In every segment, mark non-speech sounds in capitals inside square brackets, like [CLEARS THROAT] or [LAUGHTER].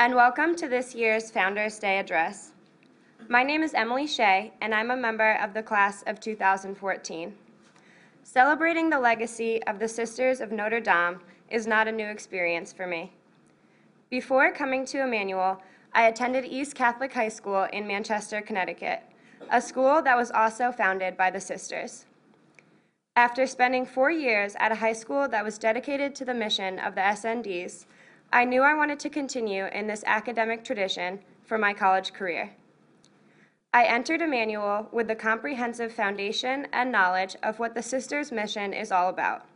and welcome to this year's Founders Day address. My name is Emily Shea, and I'm a member of the class of 2014. Celebrating the legacy of the Sisters of Notre Dame is not a new experience for me. Before coming to Emmanuel, I attended East Catholic High School in Manchester, Connecticut, a school that was also founded by the sisters. After spending four years at a high school that was dedicated to the mission of the SNDs, I knew I wanted to continue in this academic tradition for my college career. I entered Emmanuel with the comprehensive foundation and knowledge of what the sisters' mission is all about.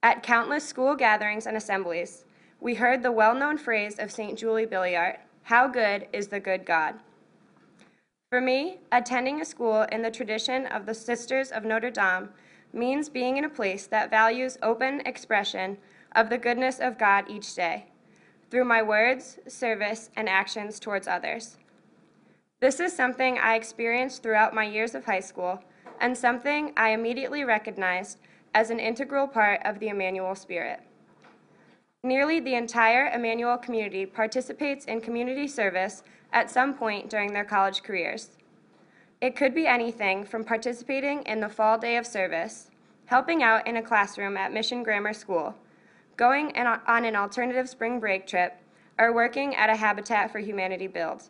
At countless school gatherings and assemblies, we heard the well known phrase of St. Julie Billiart How good is the good God? For me, attending a school in the tradition of the Sisters of Notre Dame means being in a place that values open expression of the goodness of God each day through my words, service, and actions towards others. This is something I experienced throughout my years of high school and something I immediately recognized as an integral part of the Emmanuel spirit. Nearly the entire Emmanuel community participates in community service at some point during their college careers. It could be anything from participating in the fall day of service, helping out in a classroom at Mission Grammar School, going on an alternative spring break trip, or working at a Habitat for Humanity build.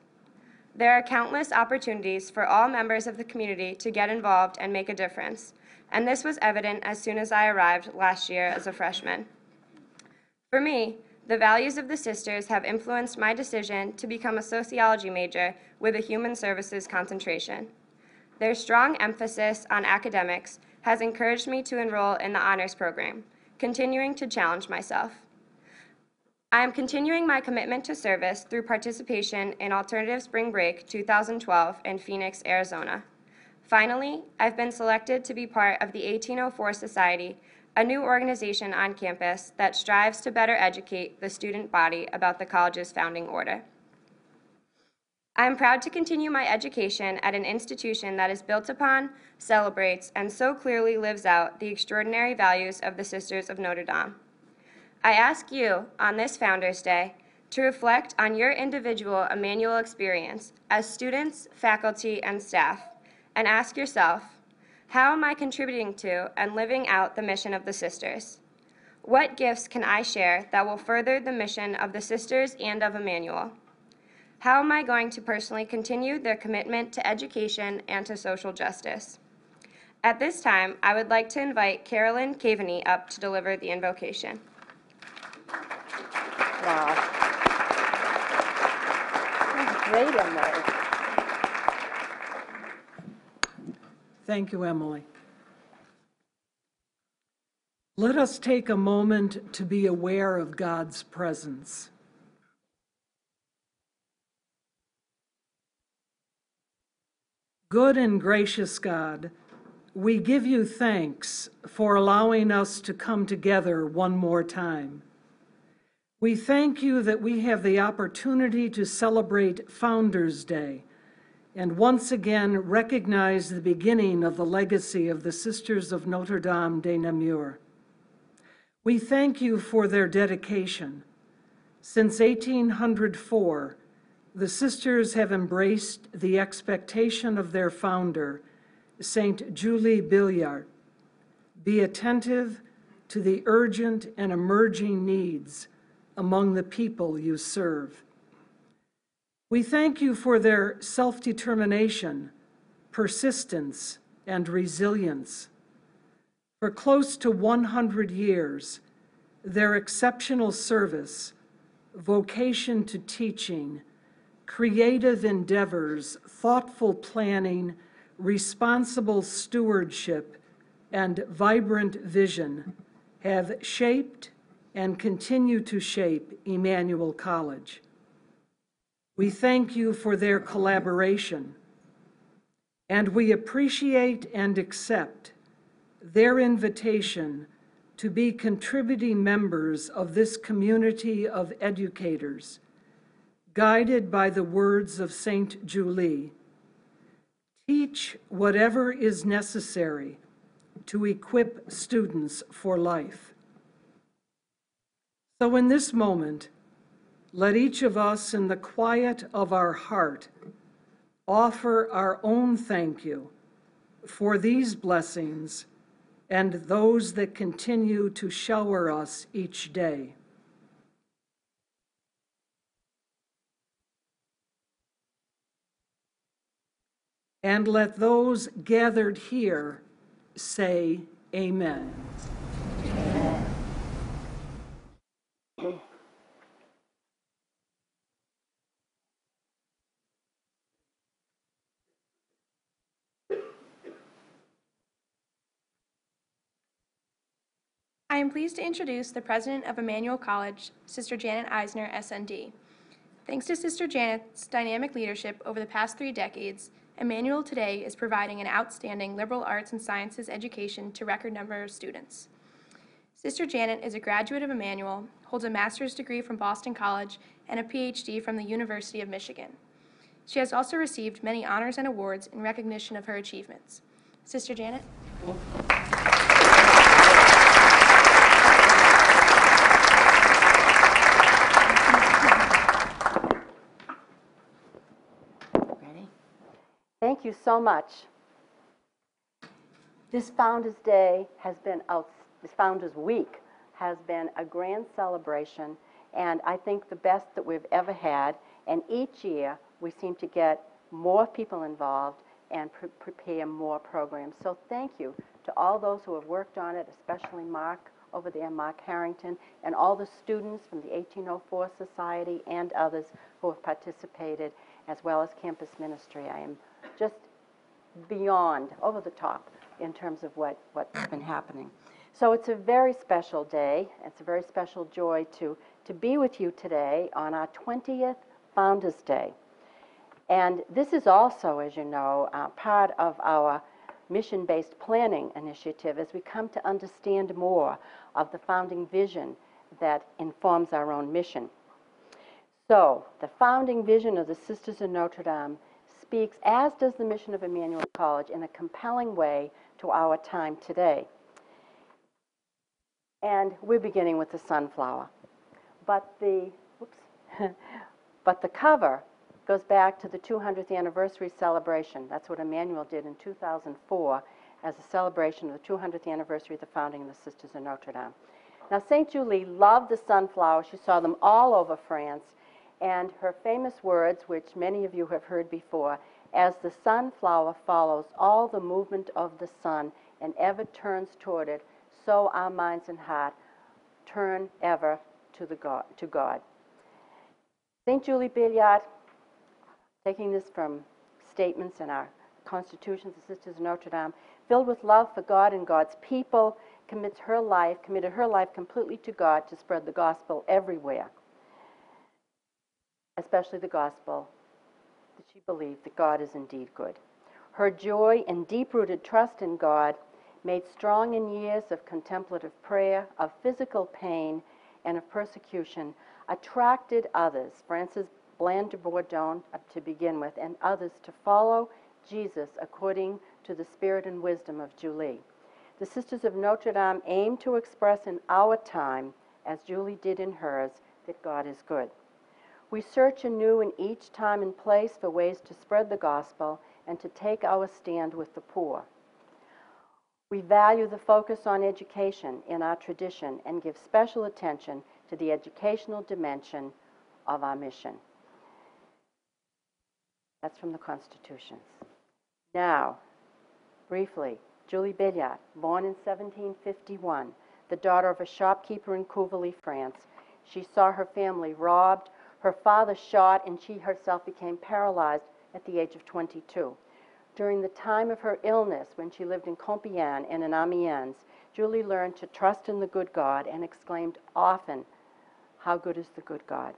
There are countless opportunities for all members of the community to get involved and make a difference, and this was evident as soon as I arrived last year as a freshman. For me, the values of the sisters have influenced my decision to become a sociology major with a human services concentration. Their strong emphasis on academics has encouraged me to enroll in the honors program, continuing to challenge myself. I am continuing my commitment to service through participation in Alternative Spring Break 2012 in Phoenix, Arizona. Finally, I've been selected to be part of the 1804 Society, a new organization on campus that strives to better educate the student body about the college's founding order. I am proud to continue my education at an institution that is built upon, celebrates, and so clearly lives out the extraordinary values of the Sisters of Notre Dame. I ask you, on this Founders Day, to reflect on your individual Emmanuel experience as students, faculty, and staff, and ask yourself, how am I contributing to and living out the mission of the Sisters? What gifts can I share that will further the mission of the Sisters and of Emmanuel? How am I going to personally continue their commitment to education and to social justice? At this time, I would like to invite Carolyn Caveney up to deliver the invocation. Wow. Great, Emily. Thank you, Emily. Let us take a moment to be aware of God's presence. Good and gracious God, we give you thanks for allowing us to come together one more time. We thank you that we have the opportunity to celebrate Founders Day and once again recognize the beginning of the legacy of the Sisters of Notre Dame de Namur. We thank you for their dedication. Since 1804, the sisters have embraced the expectation of their founder, St. Julie Billiart. Be attentive to the urgent and emerging needs among the people you serve. We thank you for their self determination, persistence, and resilience. For close to 100 years, their exceptional service, vocation to teaching, creative endeavors, thoughtful planning, responsible stewardship, and vibrant vision have shaped and continue to shape Emmanuel College. We thank you for their collaboration, and we appreciate and accept their invitation to be contributing members of this community of educators guided by the words of St. Julie. Teach whatever is necessary to equip students for life. So, in this moment, let each of us in the quiet of our heart offer our own thank you for these blessings and those that continue to shower us each day. And let those gathered here say, Amen. I am pleased to introduce the president of Emmanuel College, Sister Janet Eisner, SND. Thanks to Sister Janet's dynamic leadership over the past three decades, Emmanuel today is providing an outstanding liberal arts and sciences education to record number of students. Sister Janet is a graduate of Emmanuel, holds a master's degree from Boston College, and a PhD from the University of Michigan. She has also received many honors and awards in recognition of her achievements. Sister Janet? Ready? Thank you so much. This Founder's Day has been out, this Founder's Week has been a grand celebration, and I think the best that we've ever had. And each year, we seem to get more people involved and pre- prepare more programs. So thank you to all those who have worked on it, especially Mark over there, Mark Harrington, and all the students from the 1804 Society and others who have participated, as well as campus ministry. I am just beyond, over the top, in terms of what, what's been happening. So it's a very special day. It's a very special joy to, to be with you today on our 20th Founders Day. And this is also, as you know, uh, part of our mission based planning initiative as we come to understand more of the founding vision that informs our own mission. So, the founding vision of the Sisters of Notre Dame speaks, as does the mission of Emmanuel College, in a compelling way to our time today. And we're beginning with the sunflower. But the, whoops, [LAUGHS] but the cover goes back to the 200th anniversary celebration. That's what Emmanuel did in 2004 as a celebration of the 200th anniversary of the founding of the Sisters of Notre Dame. Now, St. Julie loved the sunflower. She saw them all over France. And her famous words, which many of you have heard before, as the sunflower follows all the movement of the sun and ever turns toward it, so our minds and heart turn ever to, the God, to God. St. Julie Billiart, taking this from statements in our constitutions the Sisters of Notre Dame, filled with love for God and God's people, commits her life, committed her life completely to God to spread the gospel everywhere, especially the gospel that she believed that God is indeed good. Her joy and deep rooted trust in God, made strong in years of contemplative prayer, of physical pain, and of persecution, attracted others, Francis Blin de Bourdon uh, to begin with, and others to follow Jesus according to the spirit and wisdom of Julie. The Sisters of Notre Dame aim to express in our time, as Julie did in hers, that God is good. We search anew in each time and place for ways to spread the gospel and to take our stand with the poor. We value the focus on education in our tradition and give special attention to the educational dimension of our mission. That's from the Constitutions. Now, briefly, Julie Billiart, born in 1751, the daughter of a shopkeeper in Cuvilly, France. She saw her family robbed, her father shot, and she herself became paralyzed at the age of 22. During the time of her illness, when she lived in Compiègne and in Amiens, Julie learned to trust in the good God and exclaimed often, How good is the good God?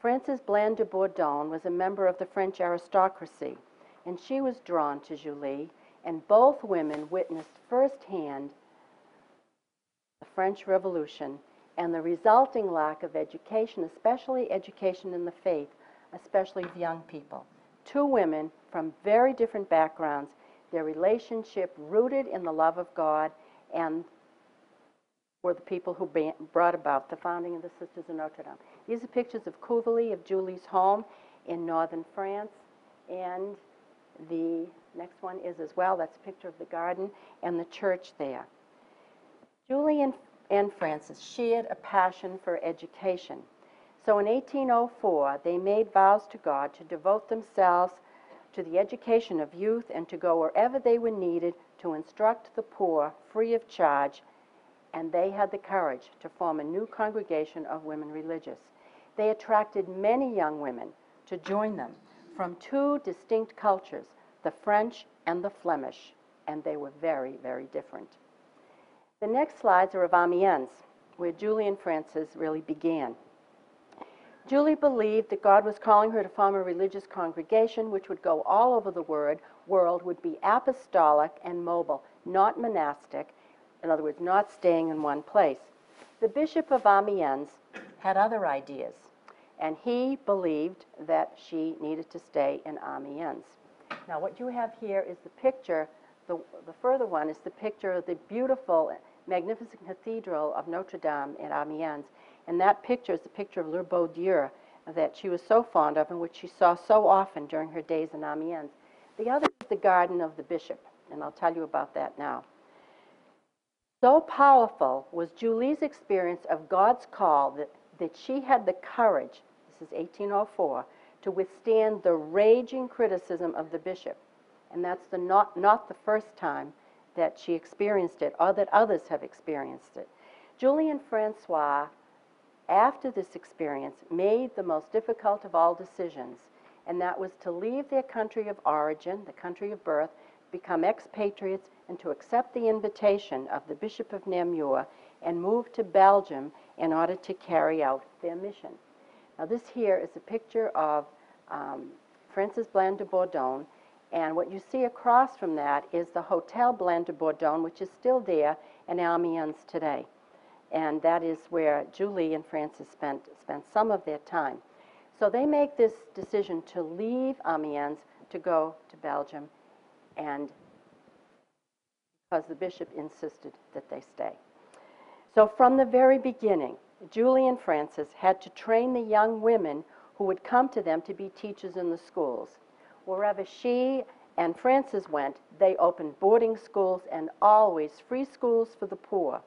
Frances Blin de Bourdon was a member of the French aristocracy, and she was drawn to Julie, and both women witnessed firsthand the French Revolution and the resulting lack of education, especially education in the faith, especially of young people. Two women from very different backgrounds, their relationship rooted in the love of God and were the people who brought about the founding of the Sisters of Notre Dame. These are pictures of Cuvilly, of Julie's home in northern France, and the next one is as well, that's a picture of the garden and the church there. Julie and, and Francis shared a passion for education. So in 1804, they made vows to God to devote themselves to the education of youth and to go wherever they were needed to instruct the poor free of charge, and they had the courage to form a new congregation of women religious. They attracted many young women to join them from two distinct cultures, the French and the Flemish, and they were very, very different. The next slides are of Amiens, where Julie and Francis really began. Julie believed that God was calling her to form a religious congregation which would go all over the word, world, would be apostolic and mobile, not monastic, in other words, not staying in one place. The Bishop of Amiens had other ideas, and he believed that she needed to stay in Amiens. Now, what you have here is the picture, the, the further one is the picture of the beautiful, magnificent cathedral of Notre Dame in Amiens. And that picture is the picture of Le Beau Dieu that she was so fond of and which she saw so often during her days in Amiens. The other is the garden of the bishop, and I'll tell you about that now. So powerful was Julie's experience of God's call that, that she had the courage, this is 1804, to withstand the raging criticism of the bishop. And that's the not, not the first time that she experienced it or that others have experienced it. Julie and Francois, after this experience, made the most difficult of all decisions, and that was to leave their country of origin, the country of birth, become expatriates, and to accept the invitation of the Bishop of Namur and move to Belgium in order to carry out their mission. Now, this here is a picture of um, Francis Blin de Bourdon, and what you see across from that is the Hotel Blin de Bourdon, which is still there in Amiens today. And that is where Julie and Francis spent, spent some of their time. So they make this decision to leave Amiens to go to Belgium, and because the bishop insisted that they stay. So from the very beginning, Julie and Francis had to train the young women who would come to them to be teachers in the schools. Wherever she and Frances went, they opened boarding schools and always free schools for the poor.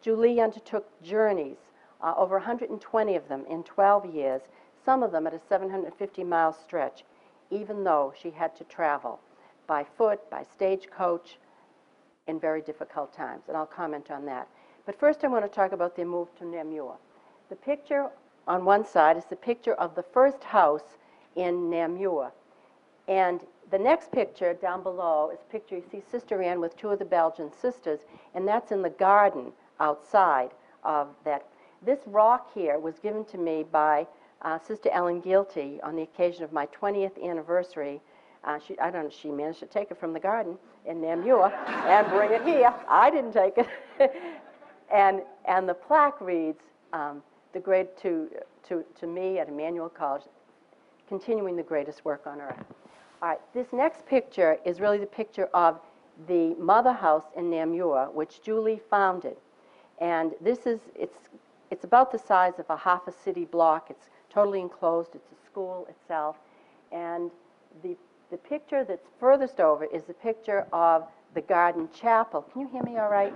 Julie undertook journeys, uh, over 120 of them in 12 years, some of them at a 750 mile stretch, even though she had to travel by foot, by stagecoach, in very difficult times. And I'll comment on that. But first, I want to talk about their move to Namur. The picture on one side is the picture of the first house in Namur. And the next picture down below is a picture you see Sister Anne with two of the Belgian sisters, and that's in the garden outside of that. This rock here was given to me by uh, Sister Ellen Gilty on the occasion of my 20th anniversary. Uh, she, I don't know, she managed to take it from the garden in Namur and bring it here. I didn't take it. [LAUGHS] and, and the plaque reads, um, the great to, to, to me at Emmanuel College, continuing the greatest work on earth. All right, this next picture is really the picture of the mother house in Namur, which Julie founded. And this is, it's, it's about the size of a half a city block. It's totally enclosed. It's a school itself. And the, the picture that's furthest over is the picture of the garden chapel. Can you hear me all right?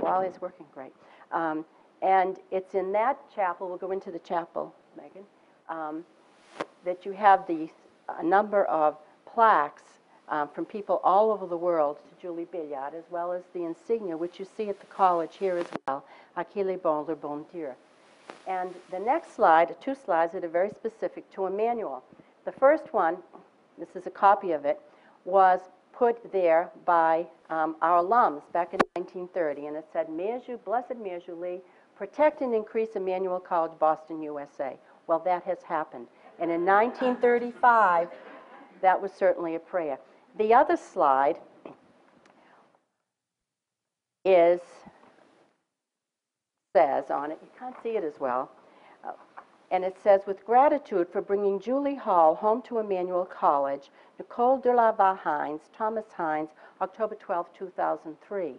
Wally's working great. Um, and it's in that chapel, we'll go into the chapel, Megan, um, that you have the, a number of plaques um, from people all over the world to Julie Billiart, as well as the insignia, which you see at the college here as well, Aquile Bon, le Bon Dieu. And the next slide, two slides that are very specific to Emmanuel. The first one, this is a copy of it, was put there by um, our alums back in 1930, and it said, Mère Blessed Mère Julie, protect and increase Emmanuel College, Boston, USA. Well, that has happened. And in 1935, that was certainly a prayer. The other slide is, says on it, you can't see it as well, uh, and it says, with gratitude for bringing Julie Hall home to Emmanuel College, Nicole de la Hynes, Thomas Hynes, October 12, 2003.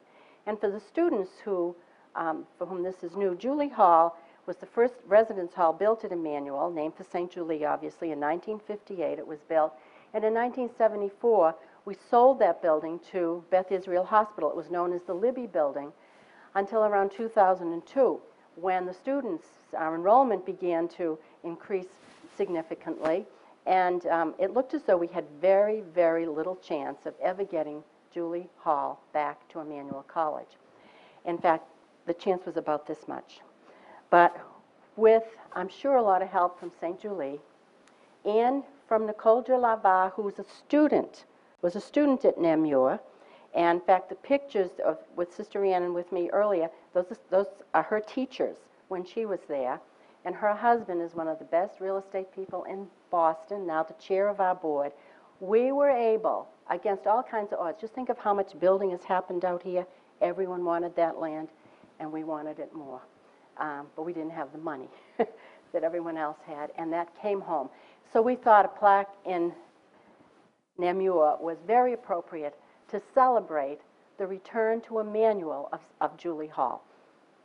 And for the students who um, for whom this is new, Julie Hall was the first residence hall built at Emmanuel, named for St. Julie, obviously. In 1958, it was built. And in 1974, we sold that building to Beth Israel Hospital. It was known as the Libby Building until around 2002, when the students, our enrollment began to increase significantly, and um, it looked as though we had very, very little chance of ever getting Julie Hall back to Emmanuel College. In fact, the chance was about this much. But with, I'm sure, a lot of help from St. Julie and from Nicole de Lavar, who was a student, was a student at Namur. And in fact, the pictures of, with Sister Rhiannon with me earlier, those, those are her teachers when she was there. And her husband is one of the best real estate people in Boston, now the chair of our board. We were able, against all kinds of odds, just think of how much building has happened out here. Everyone wanted that land, and we wanted it more. Um, but we didn't have the money [LAUGHS] that everyone else had, and that came home. So we thought a plaque in Namur was very appropriate to celebrate the return to Emmanuel of, of Julie Hall.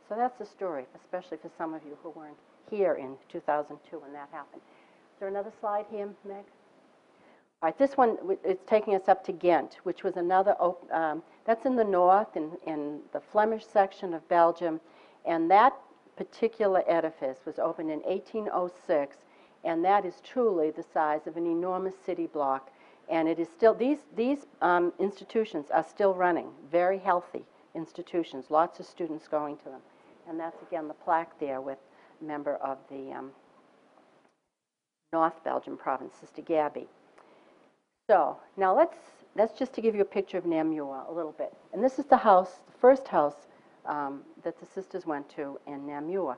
So that's the story, especially for some of you who weren't here in 2002 when that happened. Is there another slide here, Meg? All right, this one, it's taking us up to Ghent, which was another, um, that's in the north, in, in the Flemish section of Belgium, and that particular edifice was opened in 1806, and that is truly the size of an enormous city block. And it is still, these, these um, institutions are still running, very healthy institutions, lots of students going to them. And that's, again, the plaque there with a member of the um, North Belgium province, Sister Gabby. So, now let's, that's just to give you a picture of Namur a little bit. And this is the house, the first house um, that the sisters went to in Namur.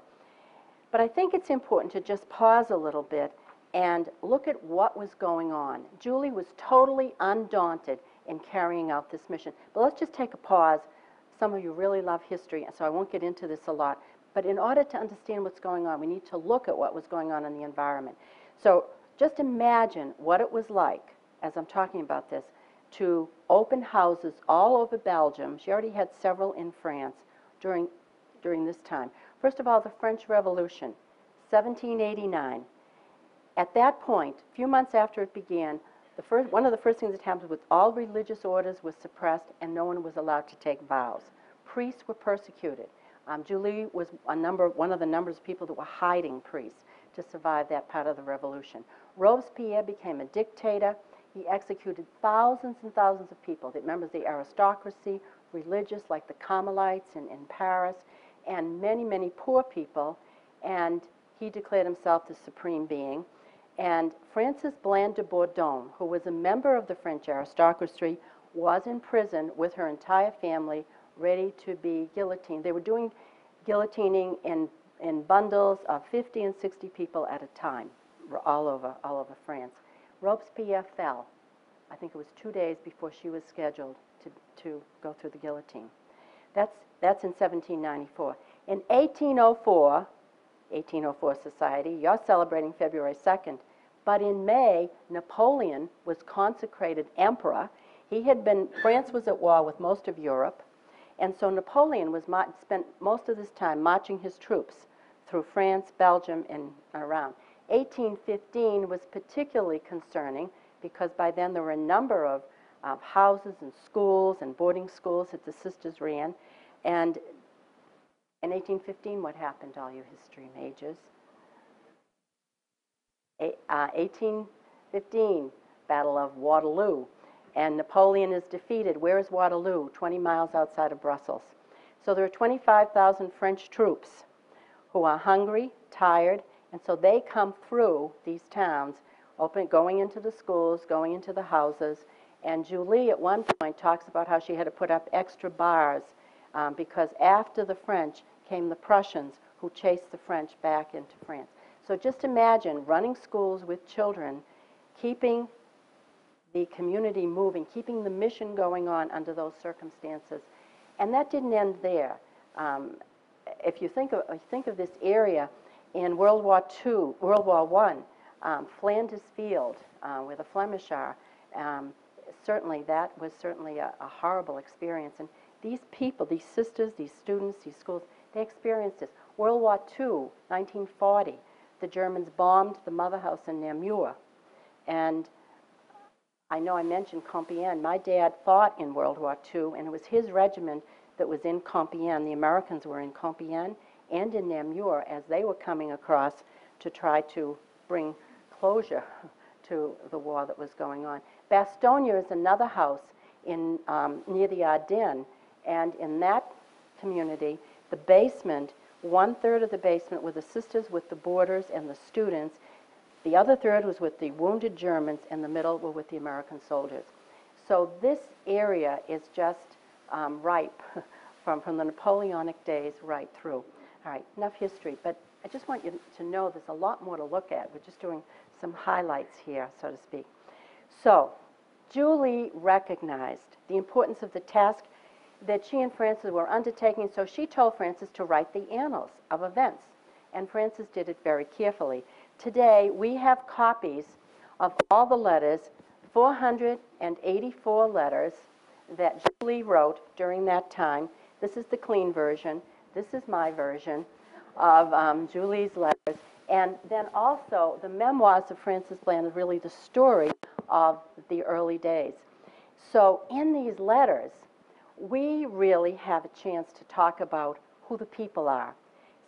But I think it's important to just pause a little bit and look at what was going on. Julie was totally undaunted in carrying out this mission. But let's just take a pause. Some of you really love history, and so I won't get into this a lot. But in order to understand what's going on, we need to look at what was going on in the environment. So just imagine what it was like, as I'm talking about this, to open houses all over Belgium. She already had several in France during, during this time. First of all, the French Revolution, 1789. At that point, a few months after it began, the first, one of the first things that happened was all religious orders were suppressed and no one was allowed to take vows. Priests were persecuted. Um, Julie was a number, one of the numbers of people that were hiding priests to survive that part of the revolution. Robespierre became a dictator. He executed thousands and thousands of people, the members of the aristocracy, religious like the Carmelites in, in Paris, and many, many poor people. And he declared himself the supreme being. And Francis Blin de Bourdon, who was a member of the French aristocracy, was in prison with her entire family, ready to be guillotined. They were doing guillotining in, in bundles of 50 and 60 people at a time, all over, all over France. Robespierre fell. I think it was two days before she was scheduled to, to go through the guillotine. That's, that's in 1794. In 1804, 1804 Society. You're celebrating February 2nd. But in May, Napoleon was consecrated emperor. He had been, France was at war with most of Europe. And so Napoleon was spent most of this time marching his troops through France, Belgium, and around. 1815 was particularly concerning because by then there were a number of uh, houses and schools and boarding schools that the sisters ran. And in 1815, what happened, all you history majors? A- uh, 1815, Battle of Waterloo. And Napoleon is defeated. Where is Waterloo? 20 miles outside of Brussels. So there are 25,000 French troops who are hungry, tired, and so they come through these towns, open, going into the schools, going into the houses. And Julie, at one point, talks about how she had to put up extra bars um, because after the French came the Prussians who chased the French back into France. So just imagine running schools with children, keeping the community moving, keeping the mission going on under those circumstances. And that didn't end there. Um, if you think of, think of this area in World War II, World War I, um, Flanders Field, uh, where the Flemish are, um, certainly that was certainly a, a horrible experience. And these people, these sisters, these students, these schools, They experienced this. World War II, 1940, the Germans bombed the mother house in Namur. And I know I mentioned Compiègne. My dad fought in World War II, and it was his regiment that was in Compiègne. The Americans were in Compiègne and in Namur as they were coming across to try to bring closure to the war that was going on. Bastogne is another house in, um, near the Ardennes, and in that community, the basement, one third of the basement were the sisters with the boarders and the students. The other third was with the wounded Germans, and the middle were with the American soldiers. So this area is just um, ripe [LAUGHS] from, from the Napoleonic days right through. All right, enough history, but I just want you to know there's a lot more to look at. We're just doing some highlights here, so to speak. So, Julie recognized the importance of the task that she and Frances were undertaking, so she told Frances to write the annals of events, and Frances did it very carefully. Today, we have copies of all the letters, 484 letters that Julie wrote during that time. This is the clean version. This is my version of um, Julie's letters. And then also, the memoirs of Frances Blin is really the story of the early days. So, in these letters, we really have a chance to talk about who the people are.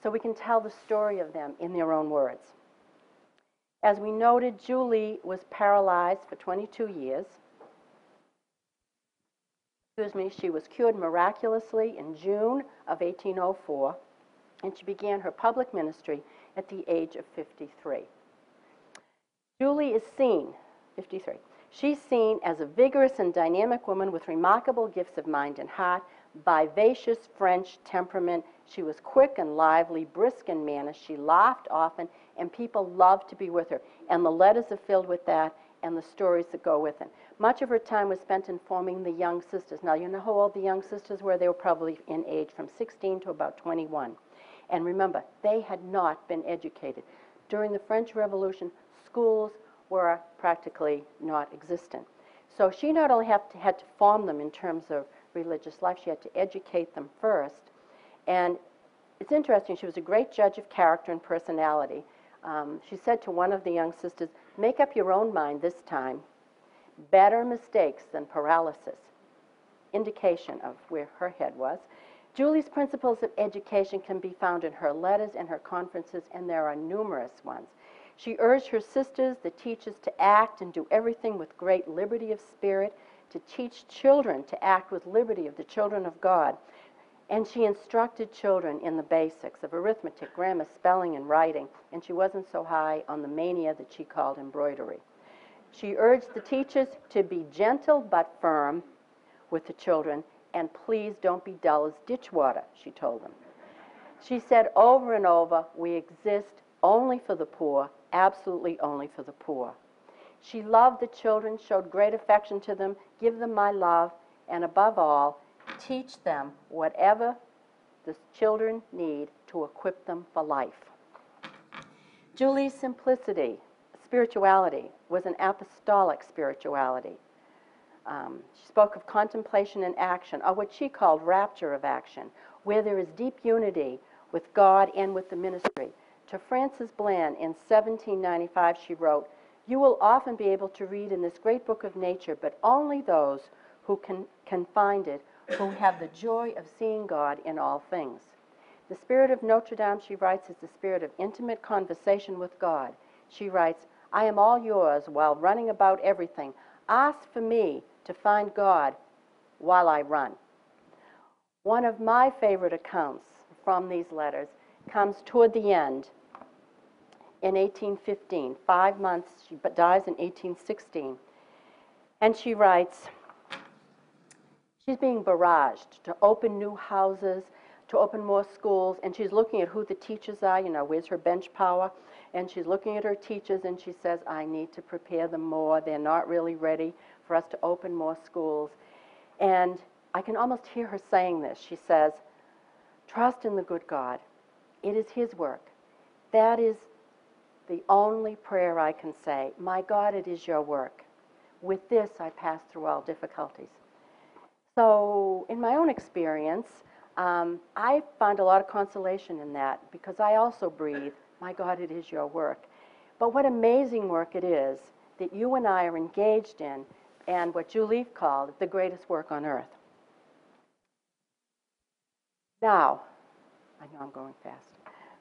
So, we can tell the story of them in their own words. As we noted, Julie was paralyzed for 22 years. Excuse me, she was cured miraculously in June of 1804, and she began her public ministry at the age of 53. Julie is seen, 53, she's seen as a vigorous and dynamic woman with remarkable gifts of mind and heart, vivacious French temperament. She was quick and lively, brisk in manner. She laughed often, and people loved to be with her. And the letters are filled with that and the stories that go with it. Much of her time was spent informing the young sisters. Now, you know how old the young sisters were? They were probably in age from 16 to about 21. And remember, they had not been educated. During the French Revolution, schools were practically not existent. So she not only had to, had to form them in terms of religious life, she had to educate them first. And it's interesting, she was a great judge of character and personality. Um, she said to one of the young sisters, Make up your own mind this time. Better mistakes than paralysis. Indication of where her head was. Julie's principles of education can be found in her letters and her conferences, and there are numerous ones. She urged her sisters, the teachers, to act and do everything with great liberty of spirit, to teach children to act with liberty of the children of God. And she instructed children in the basics of arithmetic, grammar, spelling, and writing, and she wasn't so high on the mania that she called embroidery. She urged the teachers to be gentle but firm with the children and please don't be dull as ditch water, she told them. She said over and over, we exist only for the poor, absolutely only for the poor. She loved the children, showed great affection to them, give them my love, and above all, teach them whatever the children need to equip them for life. Julie's simplicity, spirituality, was an apostolic spirituality. Um, she spoke of contemplation and action, or what she called rapture of action, where there is deep unity with God and with the ministry. To Frances Blin in 1795, she wrote, You will often be able to read in this great book of nature, but only those who can, can find it, who have the joy of seeing God in all things. The spirit of Notre Dame, she writes, is the spirit of intimate conversation with God. She writes, I am all yours while running about everything. Ask for me to find God while I run. One of my favorite accounts from these letters comes toward the end in 1815, five months, she dies in 1816. And she writes, she's being barraged to open new houses, to open more schools, and she's looking at who the teachers are, you know, where's her bench power, and she's looking at her teachers and she says, I need to prepare them more. They're not really ready for us to open more schools. And I can almost hear her saying this. She says, Trust in the good God. It is His work. That is the only prayer I can say. My God, it is your work. With this, I pass through all difficulties. So, in my own experience, Um, I found a lot of consolation in that because I also breathe, my God, it is your work. But what amazing work it is that you and I are engaged in, and what Julie called the greatest work on earth. Now, I know I'm going fast,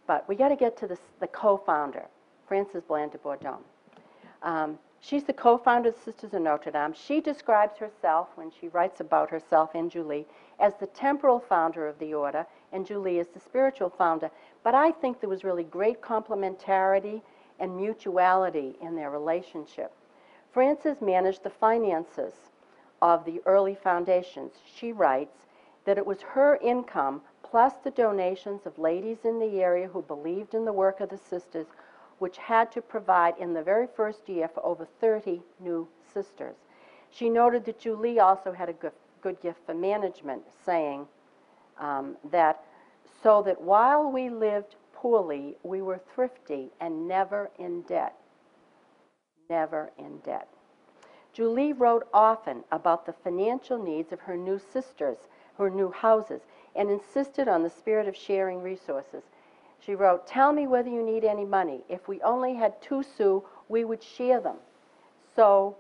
but we got to get to this, the co-founder, Frances Blin de Bourdon. Um, she's the co-founder of Sisters of Notre Dame. She describes herself, when she writes about herself and Julie, as the temporal founder of the order, and Julie is the spiritual founder. But I think there was really great complementarity and mutuality in their relationship. Frances managed the finances of the early foundations. She writes that it was her income plus the donations of ladies in the area who believed in the work of the sisters, which had to provide in the very first year for over 30 new sisters. She noted that Julie also had a good, good gift for management, saying um, that so that while we lived poorly, we were thrifty and never in debt. Never in debt. Julie wrote often about the financial needs of her new sisters, her new houses, and insisted on the spirit of sharing resources. She wrote, Tell me whether you need any money. If we only had two sous, we would share them so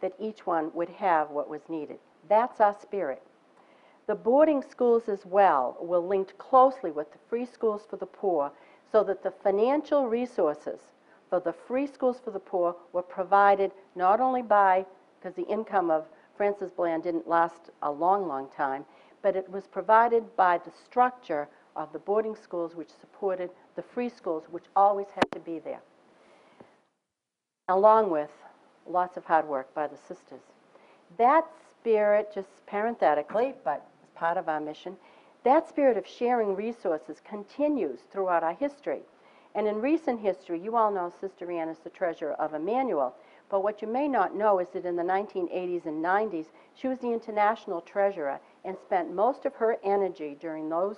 that each one would have what was needed. That's our spirit. The boarding schools as well were linked closely with the free schools for the poor so that the financial resources for the free schools for the poor were provided not only by, because the income of Francis Blin didn't last a long, long time, but it was provided by the structure of the boarding schools which supported the free schools, which always had to be there, along with lots of hard work by the sisters. That spirit, just parenthetically, but as part of our mission, that spirit of sharing resources continues throughout our history. And in recent history, you all know Sister Ann is the treasurer of Emmanuel. But what you may not know is that in the 1980s and 90s, she was the international treasurer and spent most of her energy during those,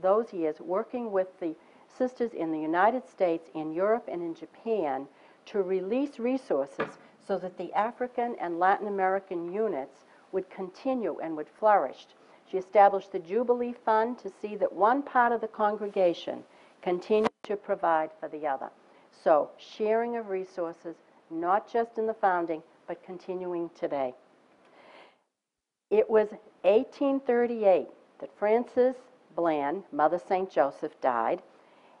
those years working with the sisters in the United States, in Europe, and in Japan to release resources so that the African and Latin American units would continue and would flourish. She established the Jubilee Fund to see that one part of the congregation continued to provide for the other. So, sharing of resources, not just in the founding, but continuing today. It was 1838 that Frances Blin, Mother St. Joseph, died,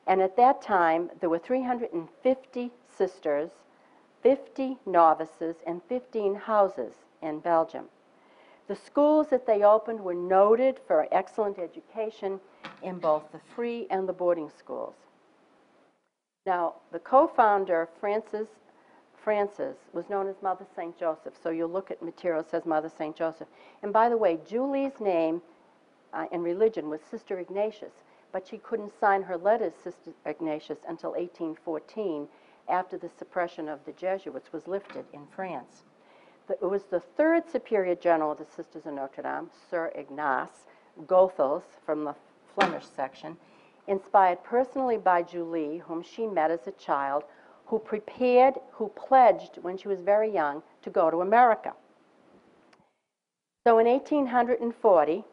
and at that time there were 350 sisters, 50 novices, and 15 houses in Belgium. The schools that they opened were noted for excellent education in both the free and the boarding schools. Now, the co-founder, Frances Frances, was known as Mother St. Joseph, so you'll look at material says Mother St. Joseph. And by the way, Julie's name uh, in religion was Sister Ignatius, but she couldn't sign her letters Sister Ignatius until 1814 after the suppression of the Jesuits was lifted in France. The, it was the third superior general of the Sisters of Notre Dame, Sir Ignace Goethals from the Flemish section, inspired personally by Julie, whom she met as a child, who prepared, who pledged when she was very young to go to America. So in 1840,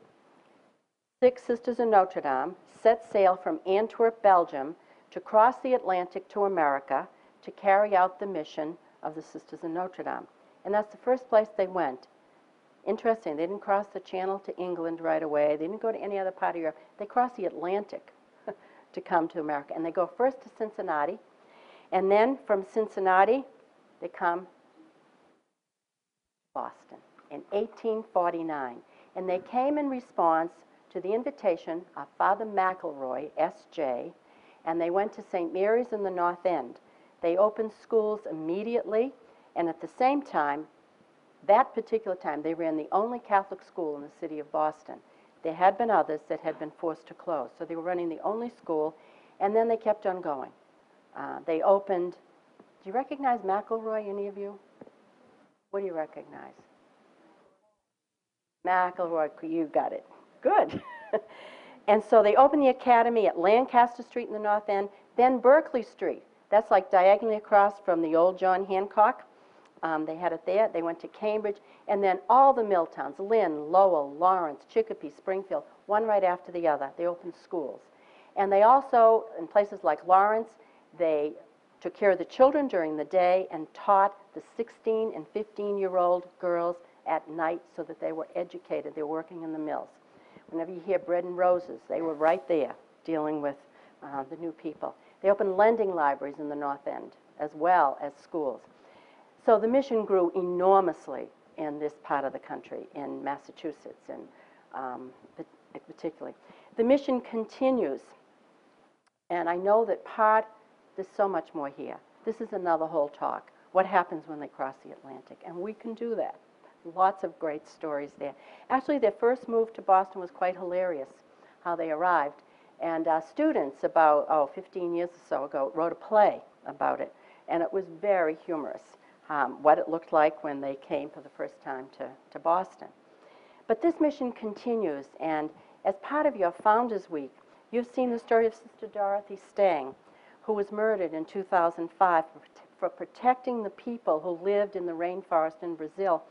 six Sisters of Notre Dame set sail from Antwerp, Belgium, to cross the Atlantic to America to carry out the mission of the Sisters of Notre Dame. And that's the first place they went. Interesting, they didn't cross the channel to England right away. They didn't go to any other part of Europe. They crossed the Atlantic [LAUGHS] to come to America. And they go first to Cincinnati, and then from Cincinnati, they come to Boston in 1849. And they came in response to the invitation of Father McElroy, S.J., and they went to St. Mary's in the North End. They opened schools immediately, and at the same time, that particular time, they ran the only Catholic school in the city of Boston. There had been others that had been forced to close, so they were running the only school, and then they kept on going. Uh, they opened, do you recognize McElroy, any of you? What do you recognize? McElroy, you got it. Good. [LAUGHS] and so they opened the academy at Lancaster Street in the North End, then Berkeley Street. That's like diagonally across from the old John Hancock Um, They had it there, they went to Cambridge, and then all the mill towns, Lynn, Lowell, Lawrence, Chicopee, Springfield, one right after the other, they opened schools. And they also, in places like Lawrence, they took care of the children during the day and taught the 16 and 15-year-old girls at night so that they were educated. They were working in the mills. Whenever you hear bread and roses, they were right there dealing with uh, the new people. They opened lending libraries in the North End as well as schools. So the mission grew enormously in this part of the country, in Massachusetts and um, particularly. The mission continues, and I know that part, there's so much more here. This is another whole talk. What happens when they cross the Atlantic? And we can do that. Lots of great stories there. Actually, their first move to Boston was quite hilarious, how they arrived. And uh, students, about, oh, 15 years or so ago, wrote a play about it. And it was very humorous, um, what it looked like when they came for the first time to, to Boston. But this mission continues, and as part of your Founders Week, you've seen the story of Sister Dorothy Stang, who was murdered in 2005 for, for protecting the people who lived in the rainforest in Brazil.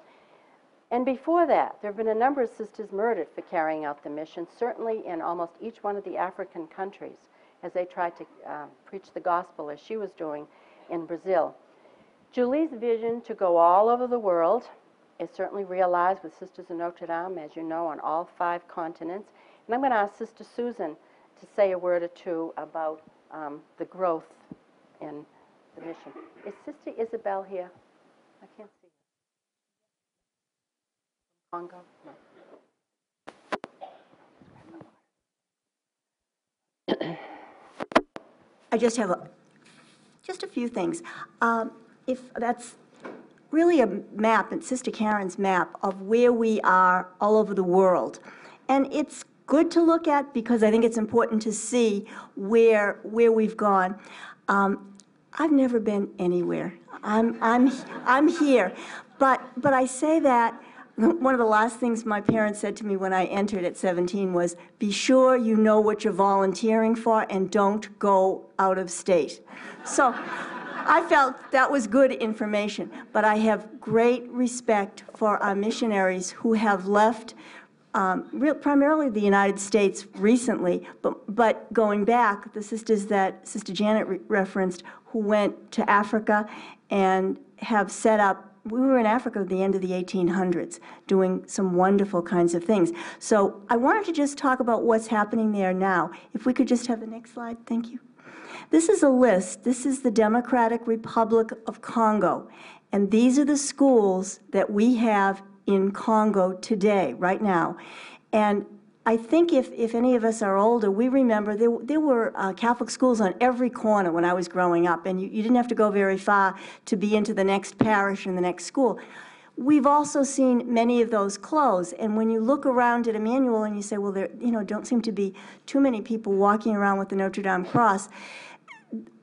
And before that, there have been a number of sisters murdered for carrying out the mission, certainly in almost each one of the African countries, as they tried to uh, preach the gospel, as she was doing in Brazil. Julie's vision to go all over the world is certainly realized with Sisters of Notre Dame, as you know, on all five continents. And I'm going to ask Sister Susan to say a word or two about um, the growth in the mission. Is Sister Isabel here? I can't Congo? No. I just have a, just a few things. Um, If that's really a map, it's Sister Karen's map of where we are all over the world. And it's good to look at because I think it's important to see where, where we've gone. Um, I've never been anywhere. I'm, I'm, I'm here. But, but I say that, one of the last things my parents said to me when I entered at 17 was, be sure you know what you're volunteering for and don't go out of state. So I felt that was good information, but I have great respect for our missionaries who have left um, real- primarily the United States recently, but, but going back, the sisters that Sister Janet re- referenced, who went to Africa and have set up, we were in Africa at the end of the 1800s, doing some wonderful kinds of things. So I wanted to just talk about what's happening there now. If we could just have the next slide, thank you. This is a list. This is the Democratic Republic of Congo. And these are the schools that we have in Congo today, right now. And I think if, if any of us are older, we remember there, there were uh, Catholic schools on every corner when I was growing up, and you, you didn't have to go very far to be into the next parish and the next school. We've also seen many of those close, and when you look around at Emmanuel and you say, well, there, you know, don't seem to be too many people walking around with the Notre Dame cross,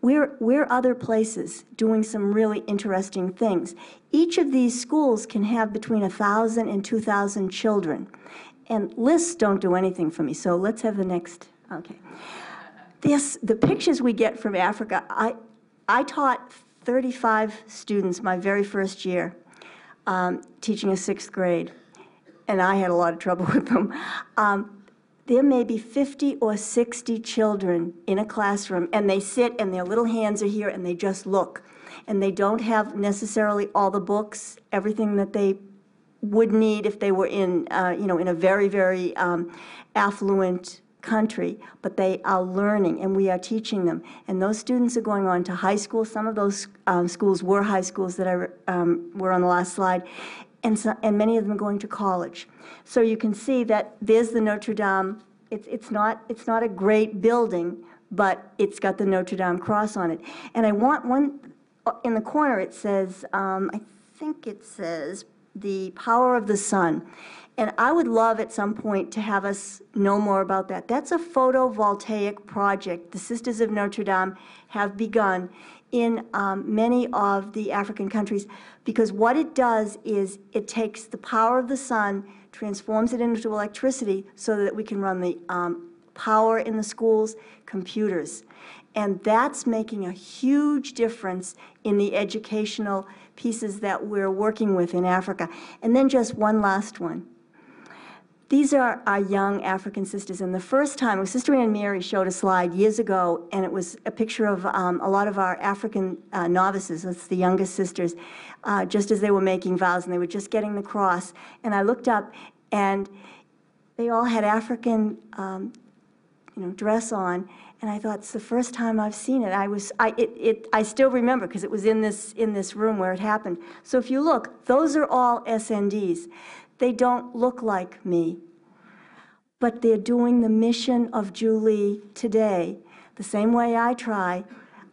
we're, we're other places doing some really interesting things. Each of these schools can have between 1,000 and 2,000 children. And lists don't do anything for me, so let's have the next, okay. This, the pictures we get from Africa, I, I taught 35 students my very first year, um, teaching a sixth grade, and I had a lot of trouble [LAUGHS] with them. Um, there may be 50 or 60 children in a classroom, and they sit and their little hands are here and they just look. And they don't have necessarily all the books, everything that they would need if they were in, uh, you know, in a very, very um, affluent country, but they are learning and we are teaching them. And those students are going on to high school. Some of those um, schools were high schools that I, um, were on the last slide and, so, and many of them are going to college. So you can see that there's the Notre Dame. It's, it's, not, it's not a great building, but it's got the Notre Dame cross on it. And I want one, in the corner it says, um, I think it says, the power of the sun. And I would love at some point to have us know more about that. That's a photovoltaic project the Sisters of Notre Dame have begun in um, many of the African countries because what it does is it takes the power of the sun, transforms it into electricity so that we can run the um, power in the schools? Computers. And that's making a huge difference in the educational pieces that we're working with in Africa. And then just one last one. These are our young African sisters, and the first time, Sister Anne Mary showed a slide years ago, and it was a picture of um, a lot of our African uh, novices, that's the youngest sisters, uh, just as they were making vows, and they were just getting the cross. And I looked up, and they all had African, um, you know, dress on, and I thought, it's the first time I've seen it. I was, I, it, it, I still remember, because it was in this, in this room where it happened. So if you look, those are all SNDs. They don't look like me, but they're doing the mission of Julie today, the same way I try.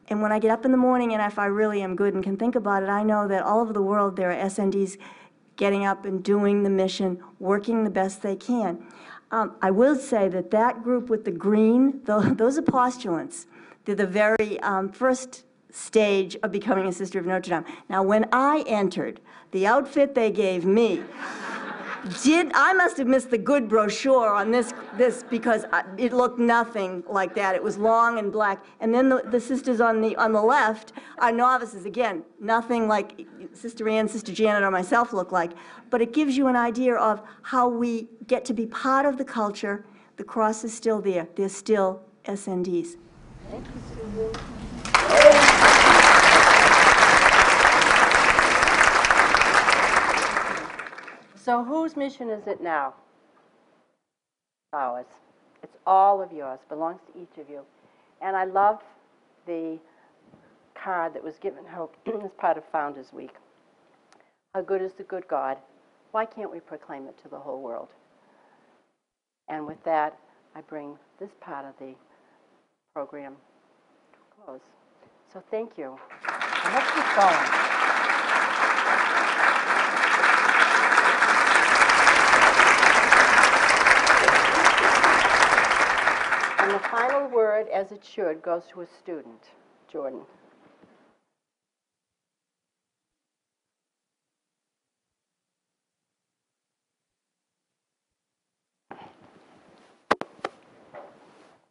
And when I get up in the morning, and if I really am good and can think about it, I know that all over the world, there are SNDs getting up and doing the mission, working the best they can. Um, I will say that that group with the green, tho- [LAUGHS] those are postulants. They're the very um, first stage of becoming a Sister of Notre Dame. Now, when I entered, the outfit they gave me, did, I must have missed the good brochure on this, this, because I- it looked nothing like that. It was long and black. And then the, the sisters on the, on the left are novices, again, nothing like Sister Anne, Sister Janet, or myself look like. But it gives you an idea of how we get to be part of the culture. The cross is still there. They're still SNDs. So whose mission is it now? Ours. It's all of yours, belongs to each of you. And I love the card that was given out [CLEARS THROAT] as part of Founders Week. How good is the good God? Why can't we proclaim it to the whole world? And with that, I bring this part of the program to a close. So thank you. And let's keep going. And the final word, as it should, goes to a student. Jordan.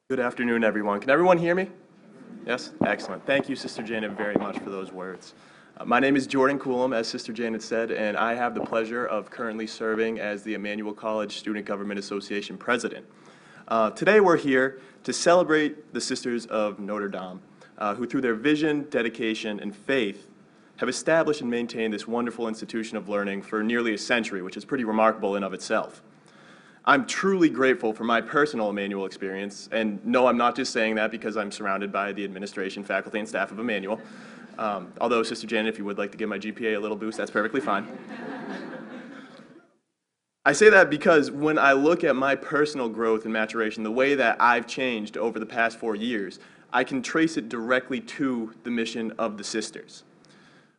Good afternoon, everyone. Can everyone hear me? Yes? Excellent. Thank you, Sister Janet, very much for those words. Uh, My name is Jordan Coolum, as Sister Janet said, and I have the pleasure of currently serving as the Emmanuel College Student Government Association President. Uh, Today, we're here to celebrate the Sisters of Notre Dame, uh, who through their vision, dedication, and faith have established and maintained this wonderful institution of learning for nearly a century, which is pretty remarkable in of itself. I'm truly grateful for my personal Emmanuel experience, and no, I'm not just saying that because I'm surrounded by the administration, faculty, and staff of Emmanuel. Um, although, Sister Janet, if you would like to give my GPA a little boost, that's perfectly fine. I say that because when I look at my personal growth and maturation, the way that I've changed over the past four years, I can trace it directly to the mission of the sisters.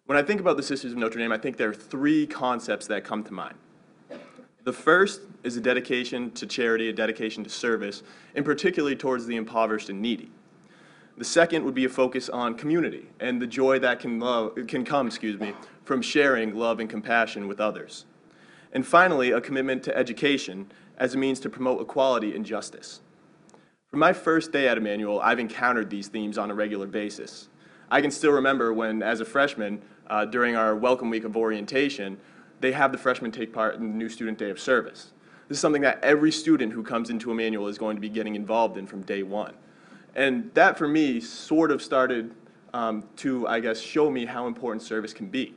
When I think about the Sisters of Notre Dame, I think there are three concepts that come to mind. The first is a dedication to charity, a dedication to service, and particularly towards the impoverished and needy. The second would be a focus on community and the joy that can, love, can come, excuse me, from sharing love and compassion with others. And finally, a commitment to education as a means to promote equality and justice. From my first day at Emmanuel, I've encountered these themes on a regular basis. I can still remember when, as a freshman, uh, during our welcome week of orientation, they have the freshmen take part in the new student day of service. This is something that every student who comes into Emmanuel is going to be getting involved in from day one. And that, for me, sort of started um, to, I guess, show me how important service can be.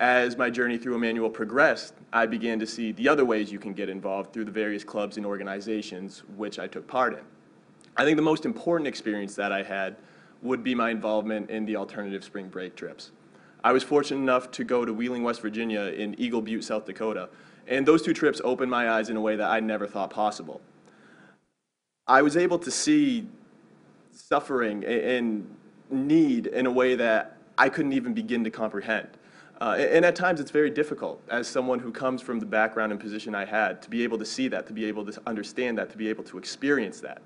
As my journey through Emmanuel progressed, I began to see the other ways you can get involved through the various clubs and organizations which I took part in. I think the most important experience that I had would be my involvement in the alternative spring break trips. I was fortunate enough to go to Wheeling, West Virginia in Eagle Butte, South Dakota, and those two trips opened my eyes in a way that I never thought possible. I was able to see suffering and need in a way that I couldn't even begin to comprehend. Uh, and at times it's very difficult, as someone who comes from the background and position I had, to be able to see that, to be able to understand that, to be able to experience that.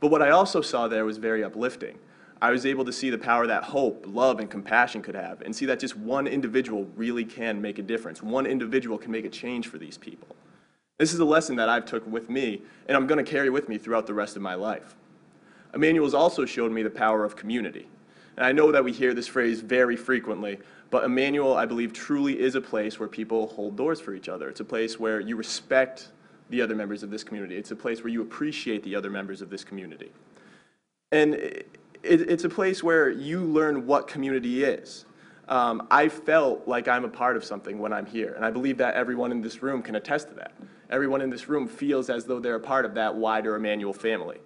But what I also saw there was very uplifting. I was able to see the power that hope, love, and compassion could have, and see that just one individual really can make a difference. One individual can make a change for these people. This is a lesson that I've took with me, and I'm going to carry with me throughout the rest of my life. Emmanuel has also showed me the power of community. And I know that we hear this phrase very frequently, but Emmanuel, I believe, truly is a place where people hold doors for each other. It's a place where you respect the other members of this community. It's a place where you appreciate the other members of this community. And it, it's a place where you learn what community is. Um, I felt like I'm a part of something when I'm here, and I believe that everyone in this room can attest to that. Everyone in this room feels as though they're a part of that wider Emmanuel family.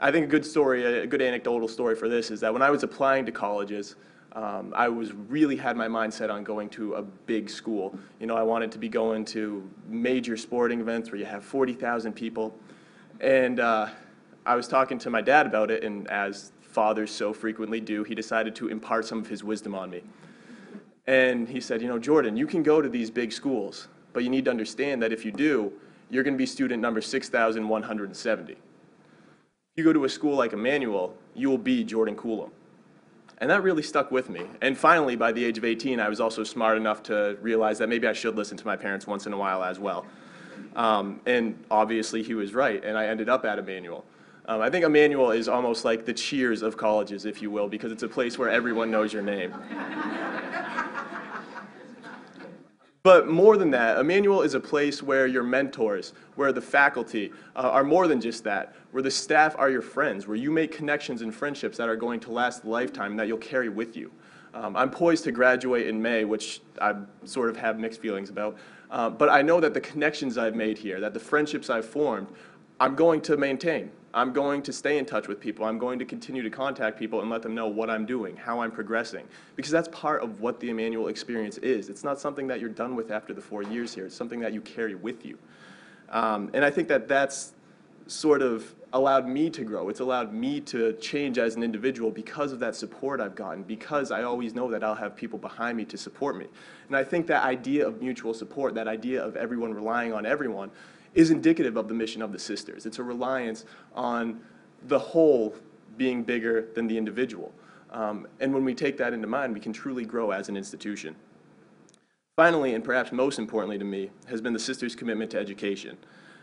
I think a good story, a good anecdotal story for this is that when I was applying to colleges, um, I was really had my mind set on going to a big school. You know, I wanted to be going to major sporting events where you have 40,000 people. And uh, I was talking to my dad about it, and as fathers so frequently do, he decided to impart some of his wisdom on me. And he said, You know, Jordan, you can go to these big schools, but you need to understand that if you do, you're going to be student number 6,170. If you go to a school like Emmanuel, you will be Jordan Coulomb. And that really stuck with me. And finally, by the age of 18, I was also smart enough to realize that maybe I should listen to my parents once in a while as well. Um, and obviously, he was right, and I ended up at Emmanuel. Um, I think Emmanuel is almost like the cheers of colleges, if you will, because it's a place where everyone knows your name. But more than that, Emmanuel is a place where your mentors, where the faculty uh, are more than just that, where the staff are your friends, where you make connections and friendships that are going to last a lifetime that you'll carry with you. Um, I'm poised to graduate in May, which I sort of have mixed feelings about. Uh, but I know that the connections I've made here, that the friendships I've formed, I'm going to maintain. I'm going to stay in touch with people. I'm going to continue to contact people and let them know what I'm doing, how I'm progressing, because that's part of what the Emmanuel experience is. It's not something that you're done with after the four years here. It's something that you carry with you. Um, and I think that that's sort of allowed me to grow. It's allowed me to change as an individual because of that support I've gotten, because I always know that I'll have people behind me to support me. And I think that idea of mutual support, that idea of everyone relying on everyone, is indicative of the mission of the sisters. It's a reliance on the whole being bigger than the individual. Um, and when we take that into mind, we can truly grow as an institution. Finally, and perhaps most importantly to me, has been the sisters' commitment to education.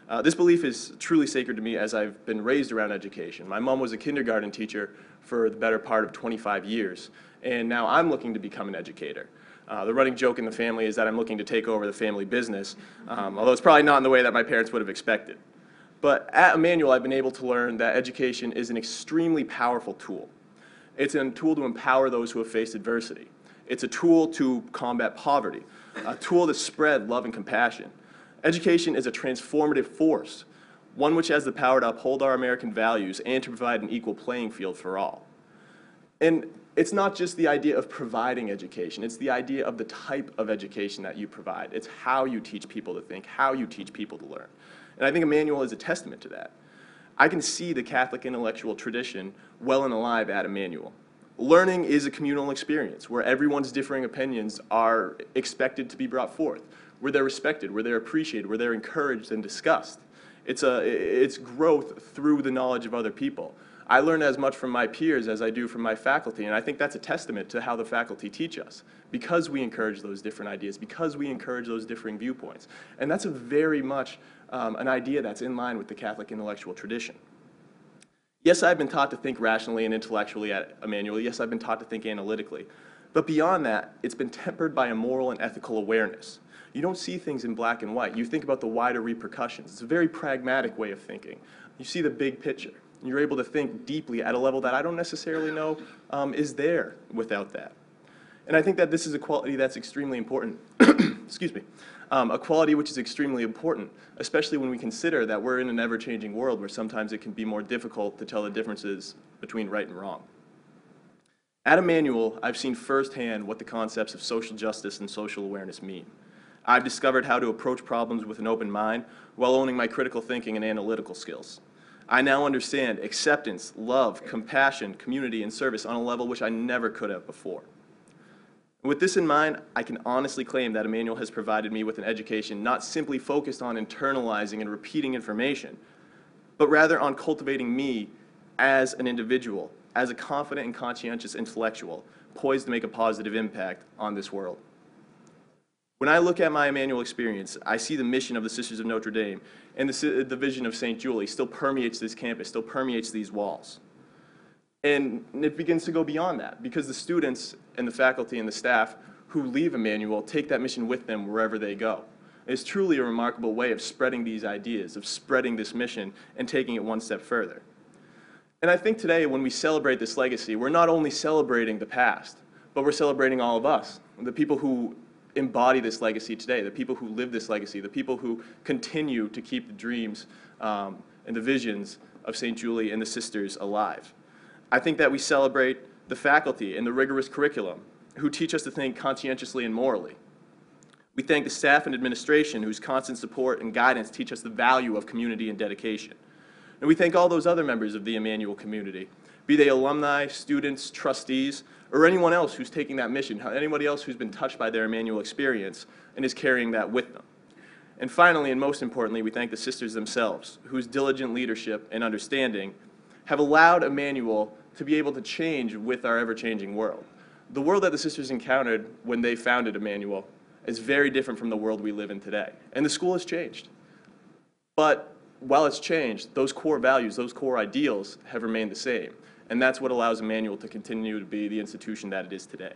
Uh, this belief is truly sacred to me as I've been raised around education. My mom was a kindergarten teacher for the better part of 25 years, and now I'm looking to become an educator. Uh, the running joke in the family is that I'm looking to take over the family business, um, although it's probably not in the way that my parents would have expected. But at Emmanuel, I've been able to learn that education is an extremely powerful tool. It's a tool to empower those who have faced adversity. It's a tool to combat poverty, a tool to spread love and compassion. Education is a transformative force, one which has the power to uphold our American values and to provide an equal playing field for all. And it's not just the idea of providing education, it's the idea of the type of education that you provide. It's how you teach people to think, how you teach people to learn. And I think Emmanuel is a testament to that. I can see the Catholic intellectual tradition well and alive at Emmanuel. Learning is a communal experience where everyone's differing opinions are expected to be brought forth, where they're respected, where they're appreciated, where they're encouraged and discussed. It's, a, it's growth through the knowledge of other people. I learn as much from my peers as I do from my faculty, and I think that's a testament to how the faculty teach us, because we encourage those different ideas, because we encourage those differing viewpoints. And that's a very much um, an idea that's in line with the Catholic intellectual tradition. Yes, I've been taught to think rationally and intellectually at Emmanuel. Yes, I've been taught to think analytically. But beyond that, it's been tempered by a moral and ethical awareness. You don't see things in black and white. You think about the wider repercussions. It's a very pragmatic way of thinking. You see the big picture. You're able to think deeply at a level that I don't necessarily know um, is there without that. And I think that this is a quality that's extremely important. [COUGHS] Excuse me. Um, a quality which is extremely important, especially when we consider that we're in an ever changing world where sometimes it can be more difficult to tell the differences between right and wrong. At Emmanuel, I've seen firsthand what the concepts of social justice and social awareness mean. I've discovered how to approach problems with an open mind while owning my critical thinking and analytical skills. I now understand acceptance, love, compassion, community, and service on a level which I never could have before. With this in mind, I can honestly claim that Emmanuel has provided me with an education not simply focused on internalizing and repeating information, but rather on cultivating me as an individual, as a confident and conscientious intellectual, poised to make a positive impact on this world. When I look at my Emmanuel experience, I see the mission of the Sisters of Notre Dame and the, the vision of St. Julie still permeates this campus, still permeates these walls. And it begins to go beyond that because the students and the faculty and the staff who leave Emmanuel take that mission with them wherever they go. It's truly a remarkable way of spreading these ideas, of spreading this mission and taking it one step further. And I think today, when we celebrate this legacy, we're not only celebrating the past, but we're celebrating all of us, the people who embody this legacy today, the people who live this legacy, the people who continue to keep the dreams um, and the visions of St. Julie and the sisters alive. I think that we celebrate the faculty and the rigorous curriculum who teach us to think conscientiously and morally. We thank the staff and administration whose constant support and guidance teach us the value of community and dedication. And we thank all those other members of the Emmanuel community, be they alumni, students, trustees, or anyone else who's taking that mission, anybody else who's been touched by their Emmanuel experience and is carrying that with them. And finally, and most importantly, we thank the sisters themselves, whose diligent leadership and understanding have allowed Emmanuel to be able to change with our ever-changing world. The world that the sisters encountered when they founded Emmanuel is very different from the world we live in today. And the school has changed. But while it's changed, those core values, those core ideals have remained the same. And that's what allows Emmanuel to continue to be the institution that it is today.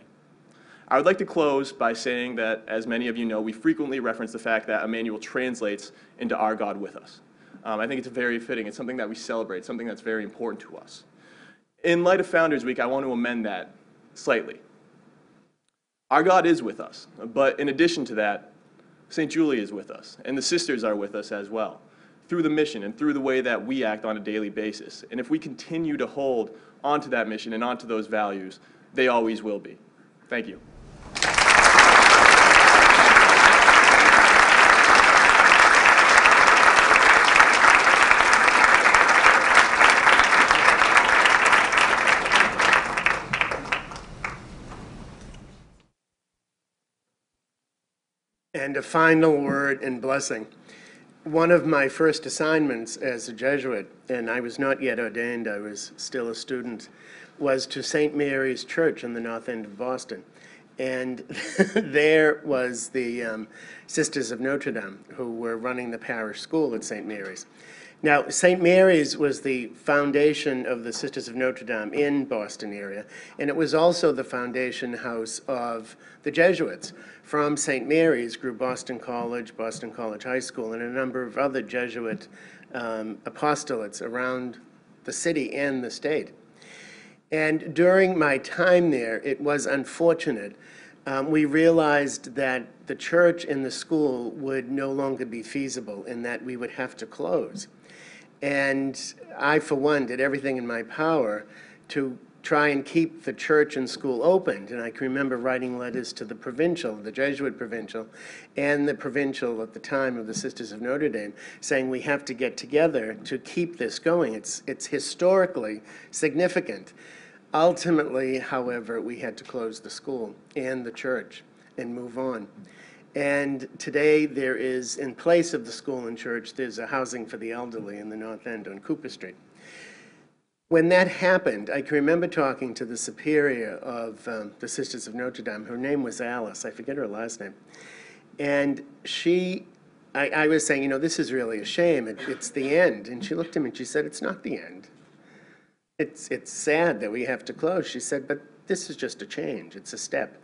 I would like to close by saying that, as many of you know, we frequently reference the fact that Emmanuel translates into our God with us. Um, I think it's very fitting. It's something that we celebrate, something that's very important to us. In light of Founders Week, I want to amend that slightly. Our God is with us, but in addition to that, St. Julie is with us, and the sisters are with us as well, through the mission and through the way that we act on a daily basis. And if we continue to hold onto that mission and onto those values, they always will be. Thank you. And a final word and blessing. One of my first assignments as a Jesuit, and I was not yet ordained, I was still a student, was to St. Mary's Church in the north end of Boston. And [LAUGHS] there was the um, Sisters of Notre Dame who were running the parish school at St. Mary's. Now, St. Mary's was the foundation of the Sisters of Notre Dame in Boston area, and it was also the foundation house of the Jesuits. From St. Mary's grew Boston College, Boston College High School, and a number of other Jesuit um, apostolates around the city and the state. And during my time there, it was unfortunate. Um, we realized that the church and the school would no longer be feasible and that we would have to close. And I, for one, did everything in my power to try and keep the church and school opened. And I can remember writing letters to the provincial, the Jesuit provincial, and the provincial at the time of the Sisters of Notre Dame, saying we have to get together to keep this going. It's, it's historically significant. Ultimately, however, we had to close the school and the church and move on. And today, there is, in place of the school and church, there's a housing for the elderly in the North End on Cooper Street. When that happened, I can remember talking to the superior of um, the Sisters of Notre Dame. Her name was Alice. I forget her last name. And she, I, I was saying, you know, this is really a shame. It, it's the end. And she looked at me and she said, it's not the end. It's, it's sad that we have to close. She said, but this is just a change. It's a step.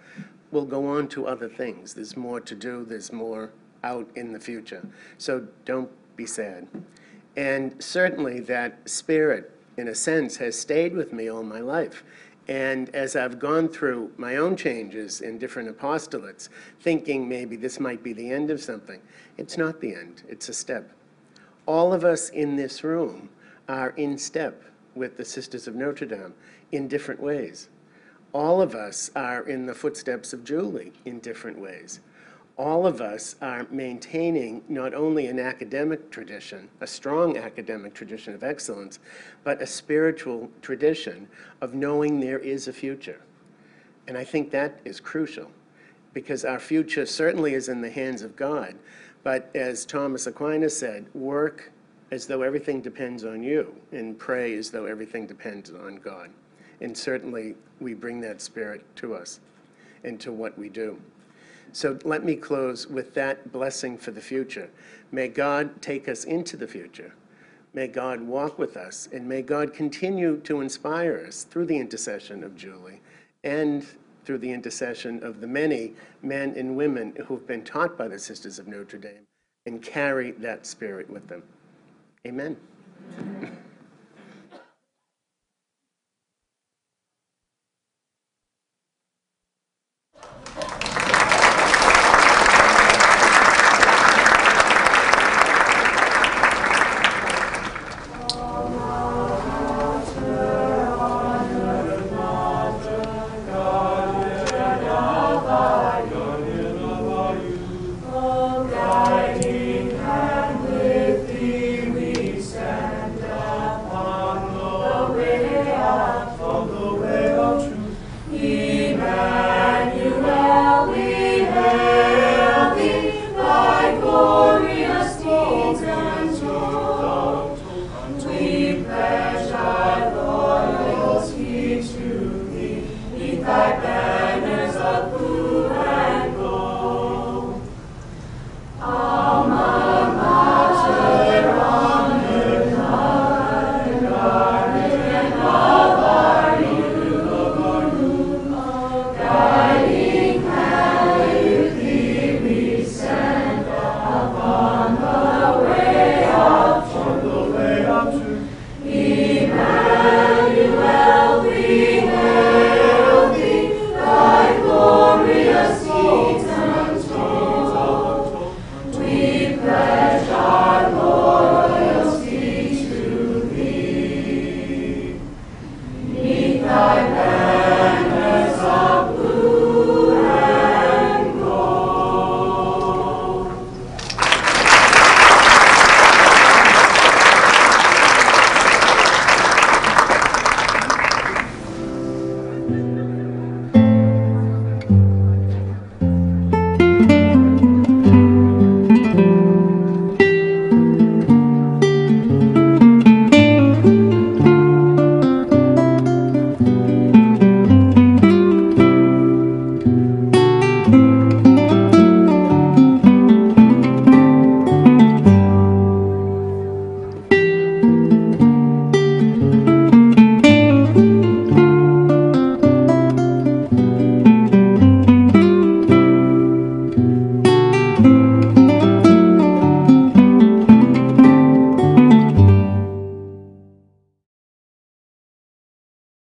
We'll go on to other things. There's more to do. There's more out in the future. So don't be sad. And certainly that spirit, in a sense, has stayed with me all my life. And as I've gone through my own changes in different apostolates, thinking maybe this might be the end of something, it's not the end, it's a step. All of us in this room are in step with the Sisters of Notre Dame in different ways. All of us are in the footsteps of Julie in different ways. All of us are maintaining not only an academic tradition, a strong academic tradition of excellence, but a spiritual tradition of knowing there is a future. And I think that is crucial because our future certainly is in the hands of God. But as Thomas Aquinas said, work as though everything depends on you and pray as though everything depends on God. And certainly we bring that spirit to us and to what we do. So let me close with that blessing for the future. May God take us into the future. May God walk with us, and may God continue to inspire us through the intercession of Julie and through the intercession of the many men and women who've been taught by the Sisters of Notre Dame and carry that spirit with them. Amen.